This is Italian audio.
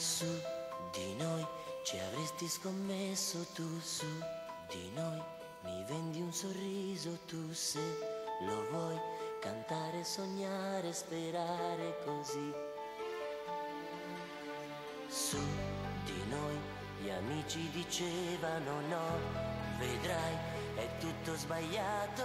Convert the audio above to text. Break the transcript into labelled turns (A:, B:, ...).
A: su di noi. Ci avresti scommesso tu su di noi. Mi vendi un sorriso tu se lo vuoi. Cantare, sognare, sperare così. Su di noi. Gli amici dicevano no, vedrai è tutto sbagliato